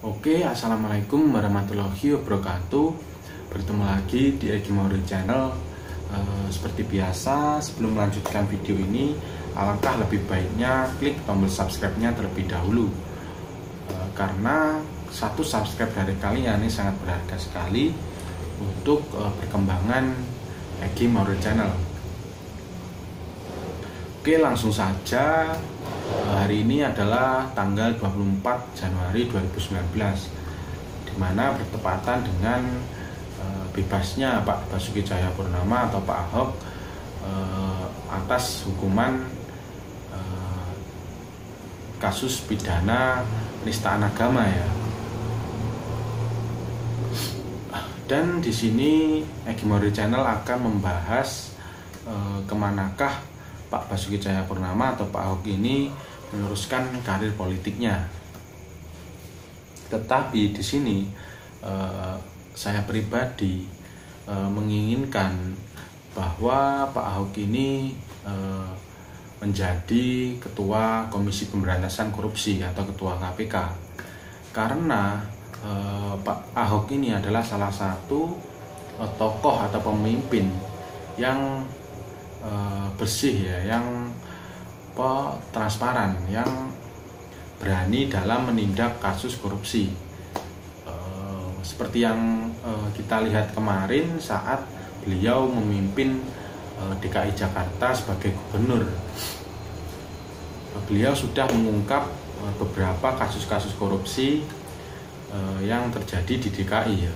Oke, assalamualaikum warahmatullahi wabarakatuh. Bertemu lagi di Egi Mauri Channel. E, seperti biasa, sebelum melanjutkan video ini, alangkah lebih baiknya klik tombol subscribe-nya terlebih dahulu, e, karena satu subscribe dari kalian ini sangat berharga sekali untuk e, perkembangan Egi Mauri Channel. Oke, langsung saja hari ini adalah tanggal 24 Januari 2019 di mana bertepatan dengan uh, bebasnya Pak Basuki Cahayapurnama atau Pak Ahok uh, atas hukuman uh, kasus pidana penistaan agama ya. Dan di sini Egi Channel akan membahas ke manakah Pak Basuki Cahayapurnama atau Pak Ahok ini meneruskan karir politiknya. Tetapi di sini eh, saya pribadi eh, menginginkan bahwa Pak Ahok ini eh, menjadi ketua Komisi Pemberantasan Korupsi atau ketua KPK. Karena Pak Ahok ini adalah salah satu tokoh atau pemimpin yang uh, bersih ya, yang apa, transparan, yang berani dalam menindak kasus korupsi. Uh, seperti yang uh, kita lihat kemarin saat beliau memimpin DKI Jakarta sebagai gubernur. Beliau sudah mengungkap beberapa kasus-kasus korupsi yang terjadi di DKI ya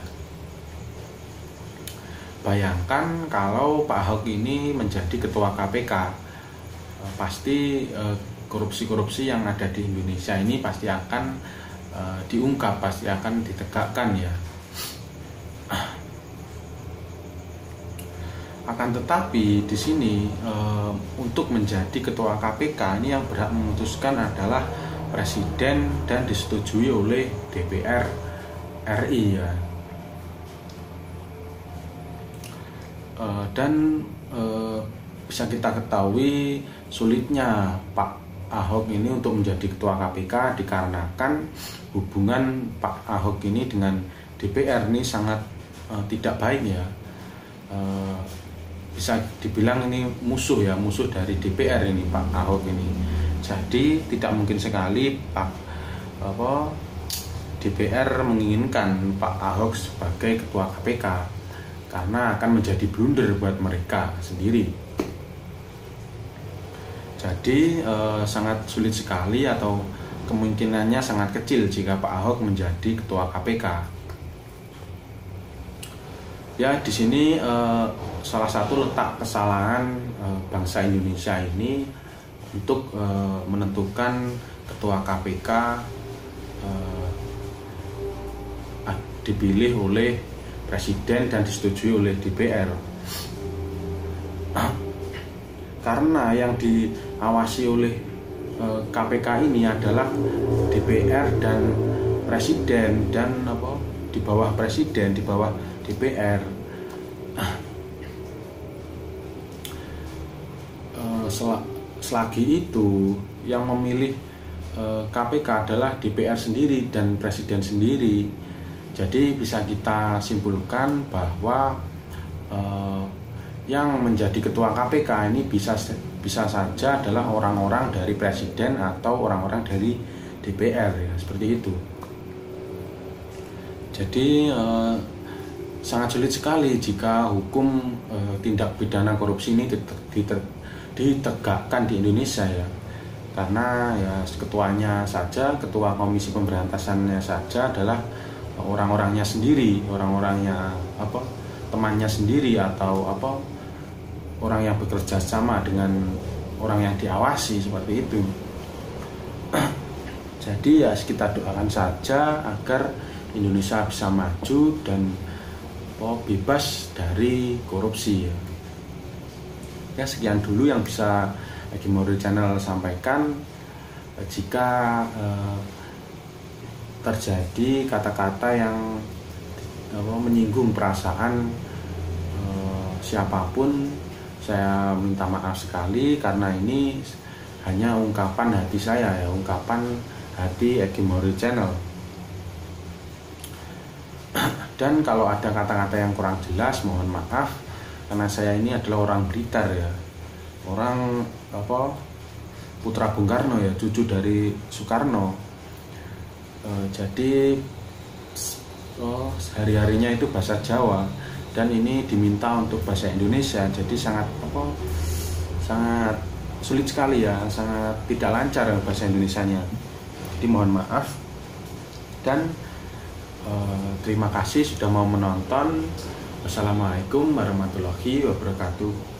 Bayangkan kalau Pak Ahok ini menjadi ketua KPK, eh, pasti eh, korupsi-korupsi yang ada di Indonesia ini pasti akan eh, diungkap, pasti akan ditegakkan ya. Akan tetapi di sini untuk menjadi ketua KPK ini yang berhak memutuskan adalah presiden dan disetujui oleh DPR RI ya uh, dan uh, bisa kita ketahui sulitnya Pak Ahok ini untuk menjadi ketua KPK dikarenakan hubungan Pak Ahok ini dengan DPR ini sangat uh, tidak baik ya. Bisa dibilang ini musuh ya musuh dari DPR ini Pak Ahok ini. Jadi tidak mungkin sekali Pak apa DPR menginginkan Pak Ahok sebagai ketua KPK karena akan menjadi blunder buat mereka sendiri. Jadi eh, sangat sulit sekali atau kemungkinannya sangat kecil jika Pak Ahok menjadi ketua KPK. Ya di sini eh, salah satu letak kesalahan eh, bangsa Indonesia ini untuk eh, menentukan ketua KPK eh, dipilih oleh presiden dan disetujui oleh DPR. Karena yang diawasi oleh KPK eh, ini adalah DPR dan presiden dan apa di bawah presiden di bawah DPR. Eh, selagi itu yang memilih KPK eh, adalah DPR sendiri dan presiden sendiri jadi bisa kita simpulkan bahwa eh, yang menjadi ketua KPK ini bisa bisa saja adalah orang-orang dari presiden atau orang-orang dari DPR ya seperti itu. Jadi eh, sangat sulit sekali jika hukum eh, tindak pidana korupsi ini ditegakkan di Indonesia ya karena ya ketuanya saja ketua komisi pemberantasannya saja adalah orang-orangnya sendiri, orang-orangnya apa temannya sendiri atau apa orang yang bekerja sama dengan orang yang diawasi seperti itu. Jadi ya kita doakan saja agar Indonesia bisa maju dan oh, bebas dari korupsi ya. Ya sekian dulu yang bisa Egi Channel sampaikan. Jika eh, terjadi kata-kata yang apa, menyinggung perasaan e, siapa pun. Saya minta maaf sekali karena ini hanya ungkapan hati saya ya ungkapan hati Egi Mori Channel. Dan kalau ada kata-kata yang kurang jelas mohon maaf karena saya ini adalah orang Blitar ya. Orang apa putra Bung Karno ya cucu dari Soekarno e, jadi oh, hari-harinya itu bahasa Jawa. Dan ini diminta untuk bahasa Indonesia. Jadi sangat apa sangat sulit sekali ya. Sangat tidak lancar bahasa Indonesianya. Jadi mohon maaf. Dan e, terima kasih sudah mau menonton. Wassalamualaikum warahmatullahi wabarakatuh